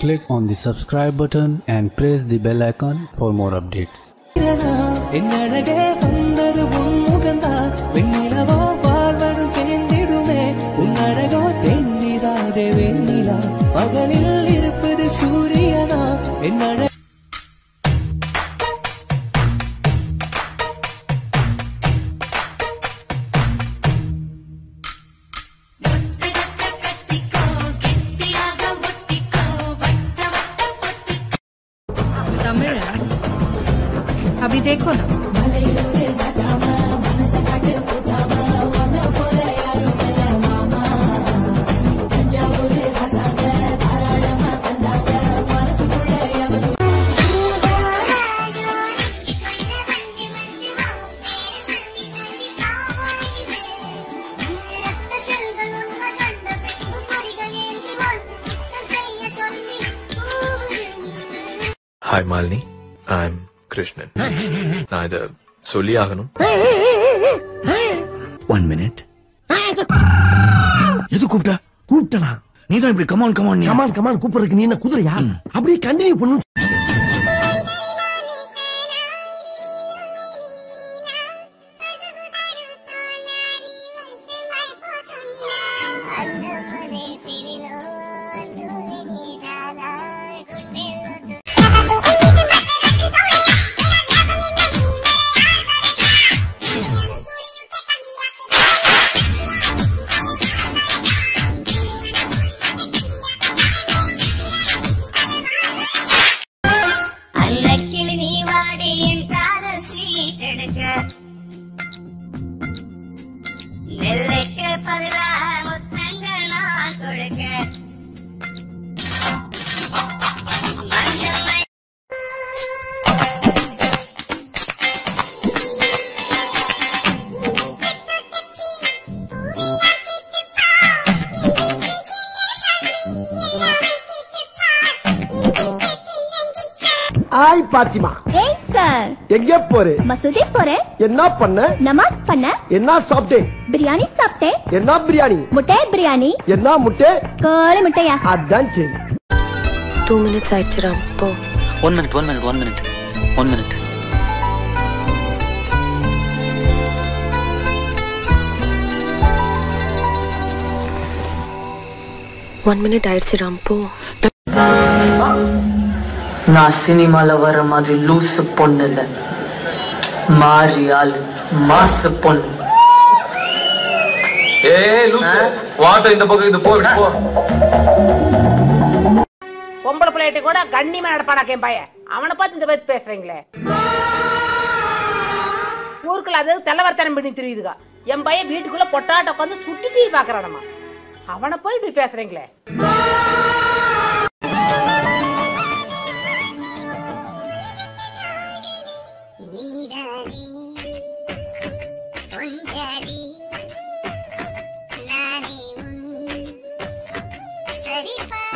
Click on the subscribe button and press the bell icon for more updates. என்னழகே Hi Malini I am Krishnan நான் இதை சொல்லி ஆகணும் one minute எது கூப்பிட்ட? கூப்பிட்டனா? நீ தான் இப்படி come on come on come on come on கூப்பிடுறதுக்கு நீ என்ன குதிரையா? அப்படியே கண்டினியூ பண்ணு ஆய் பாத்திமா. ஏய் சார். எங்க போறே? மசூதி போறேன் என்ன பண்ண? நமாஸ் பண்ண. என்ன சாப்பிட்டேன் பிரியாணி சாப்பிட்டேன் என்ன பிரியாணி? முட்டை பிரியாணி. என்ன முட்டை? கோழி முட்டையா? அதான் சரி. டூ மினிட்ஸ் ஆயிடுச்சு ராம் போ. One minute one minute one minute one minute one minute ஆயிடுச்சு ராம் போ. நான் சினிமால வர மாதிரி லூசு பொண்ணு இல்ல மாறி ஆளு மாசு பொண்ணு. ஏய் லூசு வாட்ட இந்த பக்கம் இது போ போ. பொம்பளை பிள்ளைகிட்ட கூட கண்ணியமா நடப்பாடாக்க என் பையன் அவனை பார்த்து இந்த பேச்சு பேசுறீங்களே. ஊருக்குள்ள அது தெல்லவர்த்தனம் பண்ணி தெரியுதுங்க என் பையன் வீட்டுக்குள்ள பொட்டாட்ட உட்காந்து சுட்டி டிவி பாக்குறானம்மா அவனை போய் இப்படி பேசுறீங்களே. Adiós.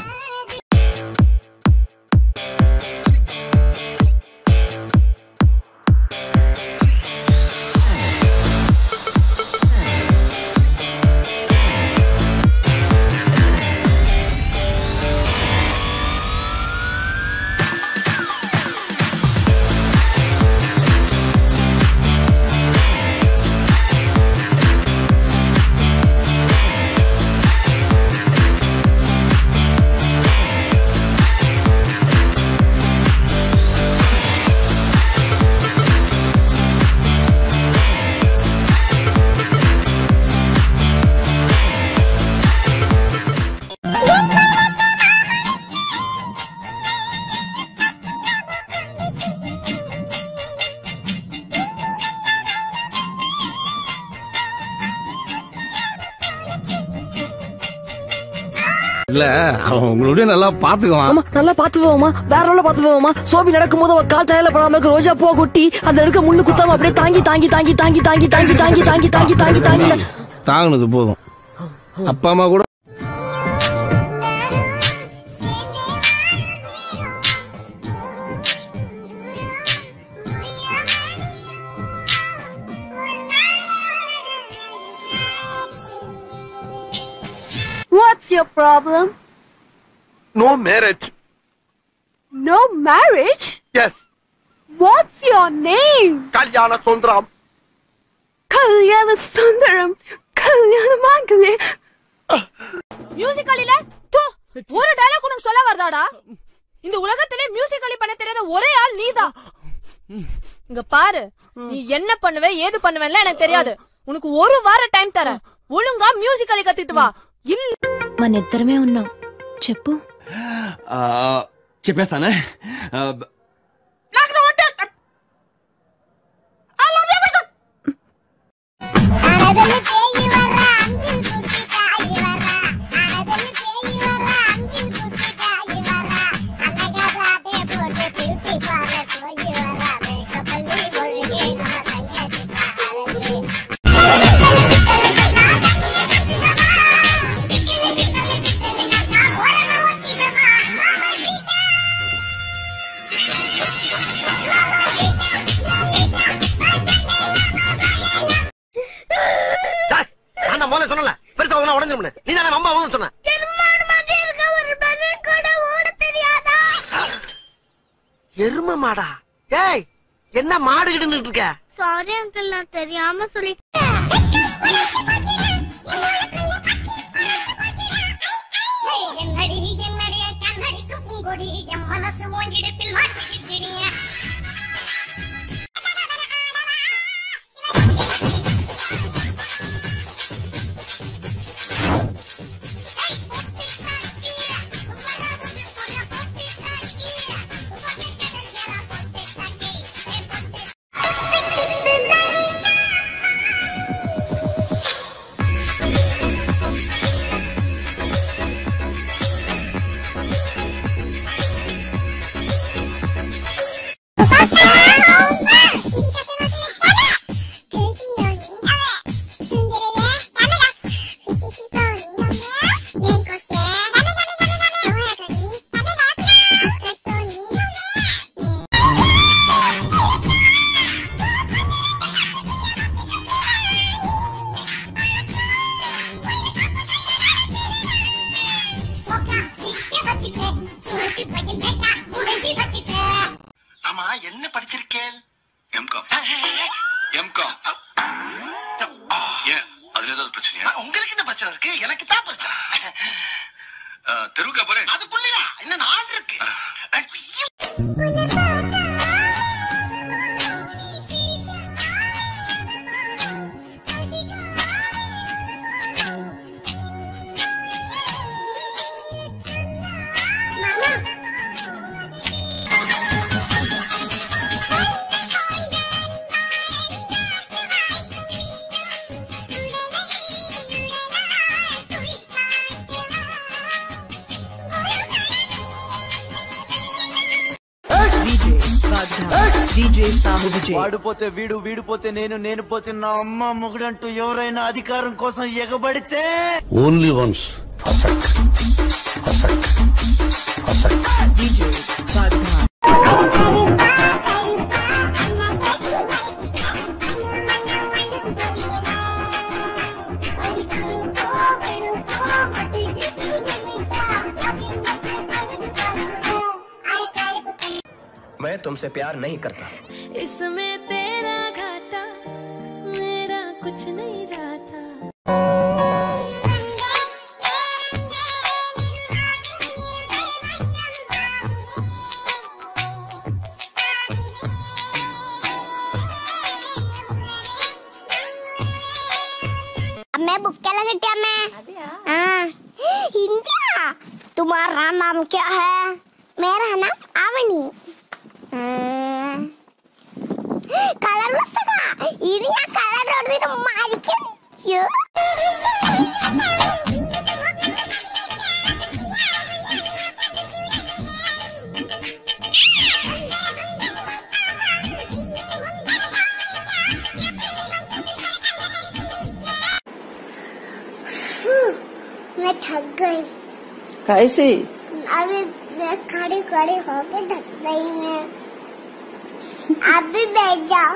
இல்ல அவன் உங்களுடைய நல்லா பாத்துக்குவான் நல்லா பாத்து போவோமா வேற நல்லா பாத்து போவோமா சோபி நடக்கும் போது அவன் கால் தயாரில படாம இருக்கு ரோஜா பூ கொட்டி அந்த இருக்க முள்ளு குத்தாம அப்படியே தாங்கி தாங்கி தாங்கி தாங்கி தாங்கி தாங்கி தாங்கி தாங்கி தாங்கி தாங்கி தாங்கி தாங்கினது போதும் அப்பா அம்மா கூட problem? No marriage No marriage? Yes What's your name? Kalyana Sundaram Kalyana Sundaram கல்யாண மங்களே மியூசிக்கலில தூ ஒரு டயலாக் உனக்கு சொல்ல வருதாடா? இந்த உலகத்திலே மியூசிக்கலி பண்ண தெரியாத ஒரே ஆள் நீதான் இங்க பாரு நீ என்ன பண்ணுவ ஏது பண்ணுவேன்ல எனக்கு தெரியாது. உனக்கு ஒரு வார டைம் தரேன். ஒழுங்கா மியூசிக்கலி கத்திட்டு வா. இல்ல మనిద్దరమే ఉన్నాం. చెప్పు. చెప్పేస్తానా. நான் சொன்னல. பெருசா உடனே உடஞ்சிருமே நீ தானே அம்மா வந்து சொன்ன. எரும மாடா. ஏய் என்ன மாடு கிட்டு இருக்க? சாரி அங்கிள் நான் தெரியாம சொல்லி என்னடி என்னடி கண்ணடிக்கு பூங்கொடி என் மனசு மாட்டிக்கிட்டிடிய ஆமா ¿Qué? ¿Ya la quitaste? వాడు పోతే వీడు వీడు పోతే నేను నేను పోతే నా అమ్మ మొగుడంటూ ఎవరైనా అధికారం కోసం ఎగబడితే ఓన్లీ వన్స్ मैं तुमसे प्यार नहीं करता। इसमें तेरा घाटा मेरा कुछ नहीं जाता। अम्मे बुक क्या लगती अम्मे हाँ। इंडिया? तुम्हारा नाम क्या है? मेरा नाम आवनी കളർ ബസ്സൊക്കെ ഇത് ഞാൻ കളർ കൊടുത്തിട്ട് മരിക്കും യ്യോ. मैं थक गई कैसे अभी मैं खड़ी खड़ी होके थक गई मैं आप भी बैठ। जाओ